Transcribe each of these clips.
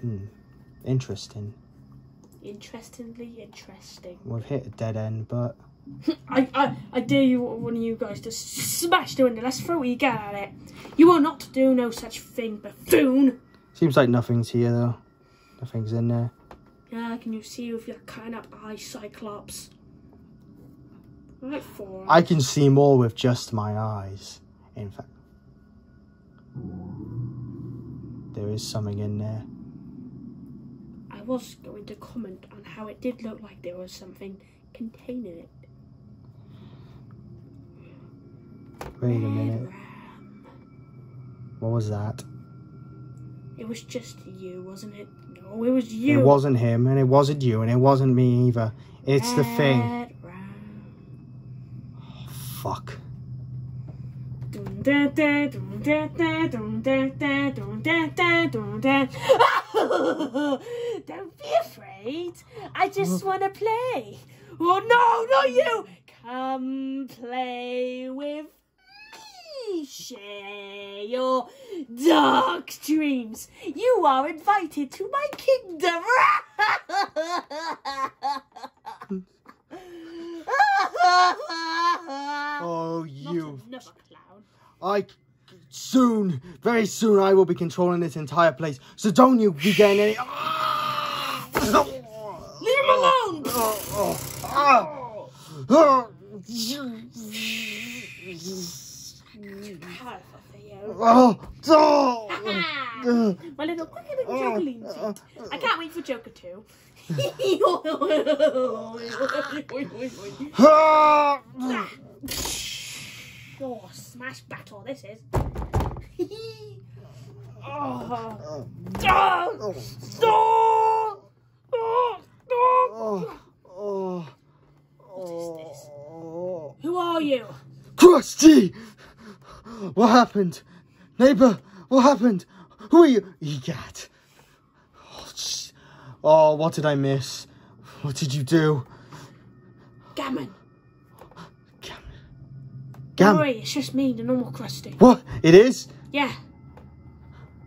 Hmm. Interesting. Interestingly interesting. We've hit a dead end, but I, I, I dare you, one of you guys, to smash the window. Let's throw what you get at it. You will not do no such thing, buffoon. seems like nothing's here though. Nothing's in there. Yeah, can you see with your kind of eye, Cyclops? Right for I can see more with just my eyes. In fact, there is something in there. I was going to comment on how it did look like there was something containing it. Wait a minute. What was that? It was just you, wasn't it? No, it was you. It wasn't him, and it wasn't you, and it wasn't me either. It's the thing. Ram. Fuck. Dun, Don't be afraid. I just want to play. Oh no, not you! Come play with me. Share your dark dreams. You are invited to my kingdom. Oh, Not you. another clown. I. Soon, very soon, I will be controlling this entire place. So don't you be getting any. Leave him alone! Powerful for you. Oh, oh, Ah, My little quicker than Joker I can't wait for Joker 2. oh. oh, smash battle this is. Oh. Oh. Oh. Oh. Oh. Oh, What is this? Who are you? Krusty! What happened? Neighbor, what happened? Who are you? Egad. Oh, oh, what did I miss? What did you do? Gammon. Gammon. Don't worry, it's just me, the normal Krusty. What? It is? Yeah.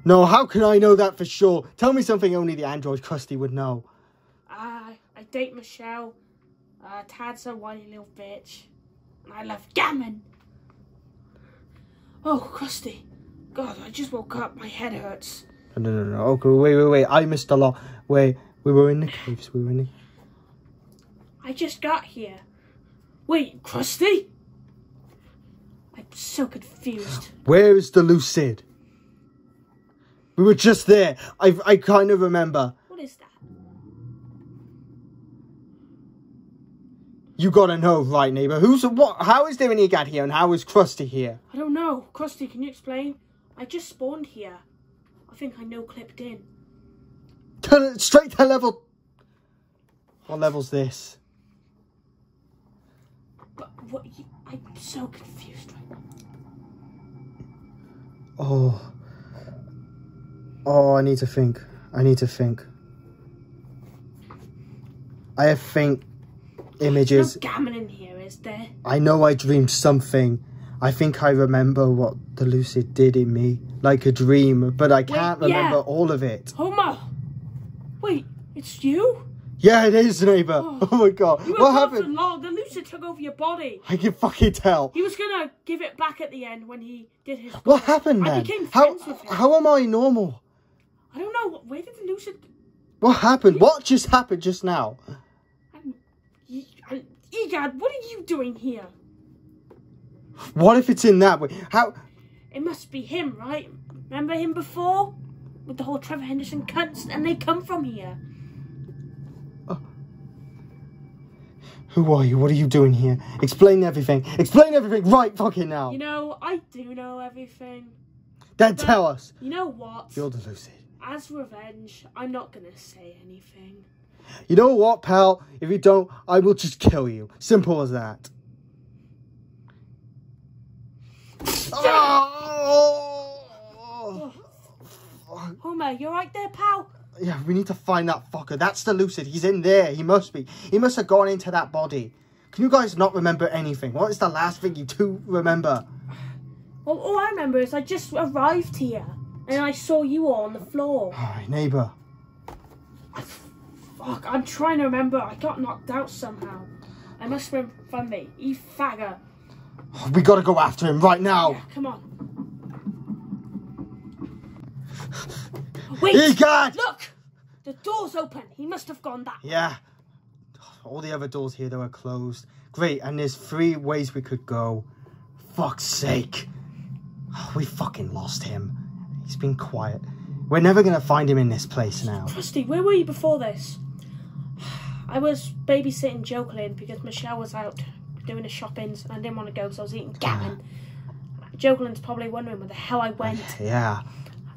No, how can I know that for sure? Tell me something only the android Krusty would know. Uh, I date Michelle. Uh, Tad's a whiny little bitch. And I love gammon. Oh, Krusty. God, I just woke up. My head hurts. No, no, no, no. Okay, wait, wait, wait. I missed a lot. Wait, we were in the caves. We were in the... I just got here. Wait, Krusty? I'm so confused. Where is the Lucid? We were just there. I, I kind of remember. What is that? You gotta know, right, neighbor? Who's what? How is there an Egad here, and how is Krusty here? I don't know. Krusty, can you explain? I just spawned here. I think I know clipped in. Turn it straight to level. What level's this? But what? You, I'm so confused right now. Oh. Oh, I need to think. I need to think. I have think images. No gammon in here, is there? I know I dreamed something. I think I remember what the lucid did in me, like a dream, but I can't yeah. remember all of it. Homer! Wait, it's you? Yeah, it is, neighbor. Oh. Oh, my god, You what happened? long. The lucid took over your body. I can fucking tell. He was gonna give it back at the end when he did his. What happened I then? became How friends with him. how am I normal? I don't know. Where did the lucid? What happened? What just happened just now? I'm, E- I- Egad, what are you doing here? What if it's in that way? How? It must be him, right? Remember him before? With the whole Trevor Henderson cunts, and they come from here. Oh. Who are you? What are you doing here? Explain everything. Explain everything right fucking now. You know, I do know everything. then tell us. You know what? You're lucid. As revenge, I'm not gonna say anything. You know what, pal? If you don't, I will just kill you. Simple as that. Ah! Oh! Homer, you are right there, pal? Yeah, we need to find that fucker. That's the lucid. He's in there. He must be. He must have gone into that body. Can you guys not remember anything? What is the last thing you two remember? Well, all I remember is I just arrived here, and I saw you all on the floor. Alright, neighbor. Fuck, I'm trying to remember. I got knocked out somehow. I must have been from me. You faggot. We gotta go after him right now. Yeah, come on. Wait! Look! The door's open. He must have gone that Yeah. All the other doors here, they were closed. Great, and there's three ways we could go. Fuck's sake. We fucking lost him. He's been quiet. We're never gonna find him in this place now. Krusty, where were you before this? I was babysitting Jokelyn because Michelle was out doing the shoppings and I didn't want to go because I was eating ah. gammon. Jokelyn's probably wondering where the hell I went. Yeah.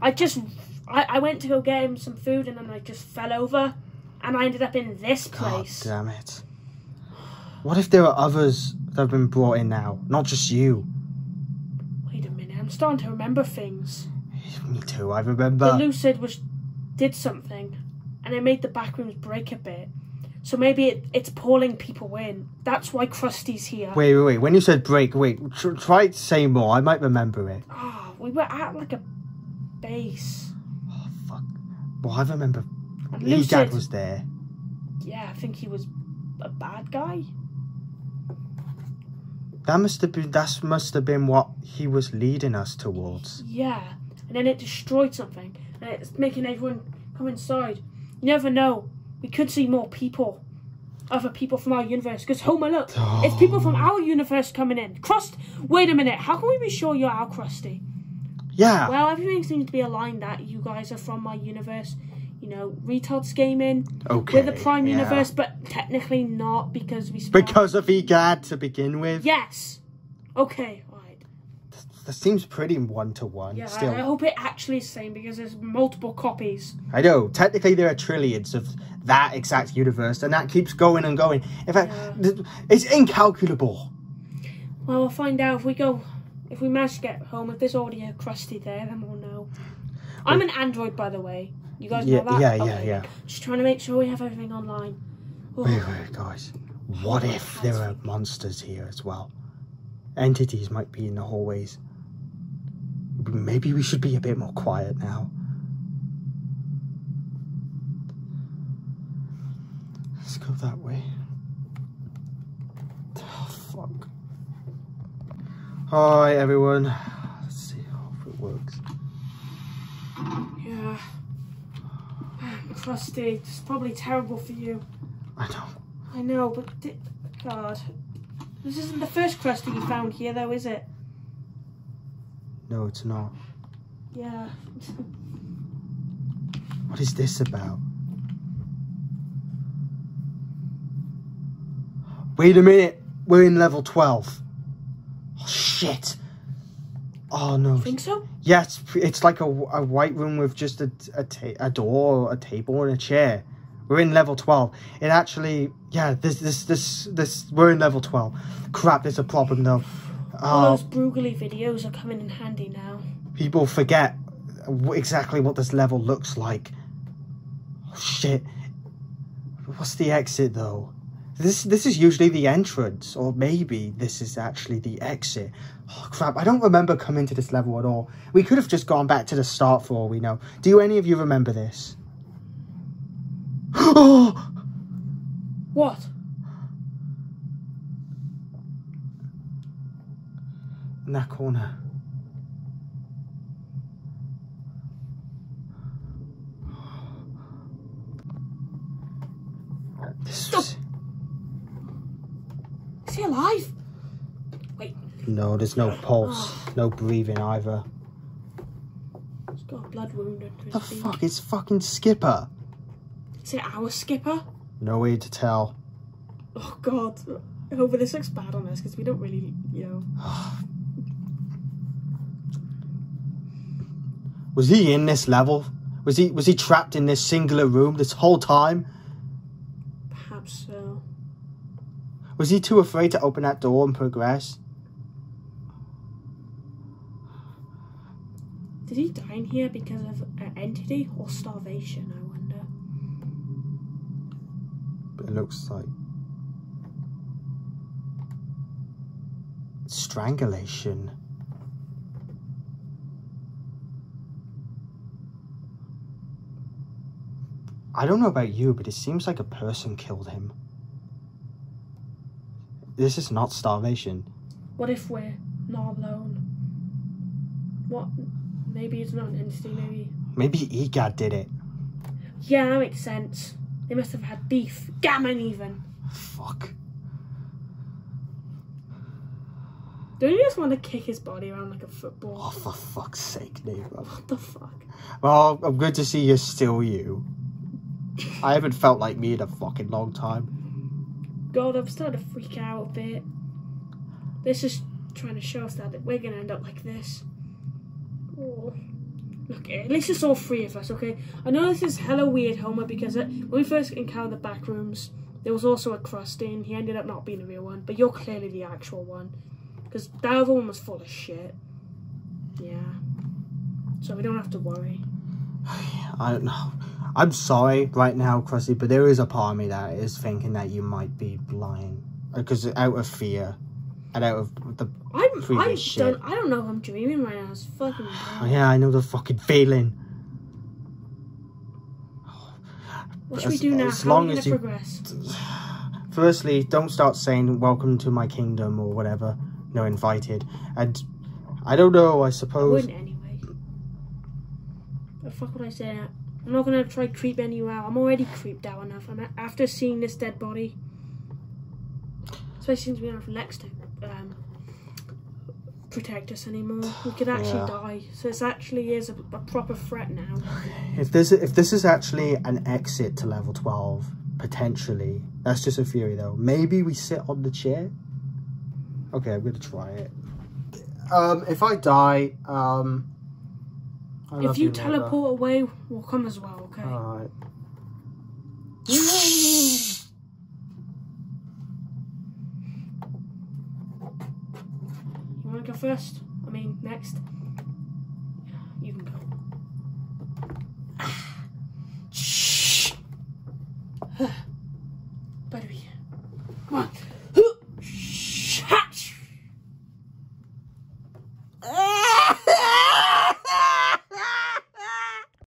I just, I, I went to go get him some food and then I just fell over and I ended up in this God place. damn it. What if there are others that have been brought in now? Not just you. Wait a minute, I'm starting to remember things. Me too, I The remember. lucid was did something and it made the Backrooms break a bit. So maybe it, it's pulling people in. That's why Krusty's here. Wait, wait, wait. When you said break, wait, tr- try to say more. I might remember it. Ah, we were at like a base. Oh. Well, I remember. Lucid, was there. yeah, I think he was a bad guy. That must have been. That must have been what he was leading us towards. Yeah, and then it destroyed something, and it's making everyone come inside. You never know. We could see more people, other people from our universe. Because Homer, oh look, it's people from oh. our universe coming in. Crust. Wait a minute. How can we be sure you're our Krusty? Yeah. Well, everything seems to be aligned that you guys are from my universe. You know, retards gaming. okay. We're the Prime yeah. Universe, but technically not because we. spawned- Because of Egad to begin with. Yes. Okay. Right. That seems pretty one to one. Yeah. Still, I, I hope it actually is the same because there's multiple copies. I know. Technically, there are trillions of that exact universe, and that keeps going and going. In fact, Yeah. it's incalculable. Well, we'll find out if we go. If we manage to get home, if there's already a Krusty there, then we'll know. I'm an android, by the way. You guys Yeah, know that? yeah, yeah, Okay. yeah. Just trying to make sure we have everything online. Wait, wait, guys. What if there are monsters here as well? Entities might be in the hallways. Maybe we should be a bit more quiet now. Let's go that way. Oh, fuck. Alright, everyone. Let's see if it works. Yeah. Krusty, it's probably terrible for you. I know. I know, but di- God, this isn't the first Krusty you found here, though, is it? No, it's not. Yeah. What is this about? Wait a minute. We're in level 12. Oh, shit. Oh, no. Think so? Yeah, it's, it's like a, a white room with just a, a, ta- a door, a table, and a chair. We're in level 12. It actually, yeah, this, this, this, this, we're in level 12. Crap, there's a problem though. All Uh, those Brugly videos are coming in handy now. people forget exactly what this level looks like. Oh, shit. What's the exit though? This this is usually the entrance, or maybe this is actually the exit. Oh crap! I don't remember coming to this level at all. We could have just gone back to the start for all we know. Do any of you remember this? Oh! What? In that corner. This was- Is he alive? Wait, No, there's no pulse, no breathing either. he's got a blood wound under The his feet. fuck? It's fucking Skipper. Is it our skipper? No way to tell. Oh God. I hope this looks bad on us because we don't really, you know. Was he in this level? Was he was he trapped in this singular room this whole time? Perhaps so. Was he too afraid to open that door and progress? Did he die in here because of an entity or starvation? I wonder. But it looks like strangulation. I don't know about you, but it seems like a person killed him. This is not starvation. What if we're not alone? What? Maybe it's not an entity, maybe. Maybe Egad did it. Yeah, that makes sense. They must have had beef. Gammon, even. Fuck. Don't you just want to kick his body around like a football? Oh, for fuck's sake, Neighbor. What the fuck? Well, I'm good to see you're still you. I haven't felt like me in a fucking long time. God, I'm starting to freak out a bit. This is trying to show us that we're gonna end up like this. Oh. Look, at least it's all three of us, okay? I know this is hella weird, Homer, because it, when we first encountered the Backrooms, there was also a Krusty, and he ended up not being a real one, but you're clearly the actual one. Because that other one was full of shit. Yeah. So we don't have to worry. I don't know. I'm sorry right now, Krusty, but there is a part of me that is thinking that you might be lying. Because uh, out of fear. And out of the... I'm, I'm shit. done. I don't know if I'm dreaming right now. It's fucking. Oh, yeah, I know the fucking feeling. What should we as- do now? as How long we as you- progress? Firstly, don't start saying welcome to my kingdom or whatever. No invited. And I don't know, I I suppose. wouldn't anyway. The fuck would I say that? I'm not gonna try creep you out. I'm already creeped out enough. I'm after seeing this dead body. Especially since we don't have Lex to um, protect us anymore. We could actually Yeah. die. So this actually is a, a proper threat now. If this if this is actually an exit to level 12, potentially. That's just a theory though. Maybe we sit on the chair? Okay, I'm gonna try it. Um, if I die, um I if you neighbor. teleport away, we'll come as well, okay? Alright. You wanna go first? I mean, next?